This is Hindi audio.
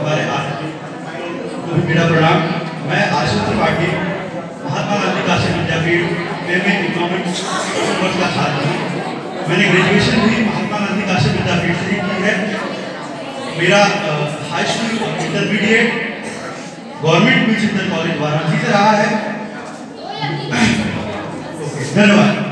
हमारे को भी मेरा प्रणाम। मैं आशिष त्रिपाठी, महात्मा गांधी काशी विद्यापीठ में मैं इकोनॉमिक्स वर्ष का छात्र हूँ। मैंने ग्रेजुएशन भी महात्मा गांधी काशी विद्यापीठ से की है। मेरा high school intermediate government musical college Varanasi से रहा है। धन्यवाद।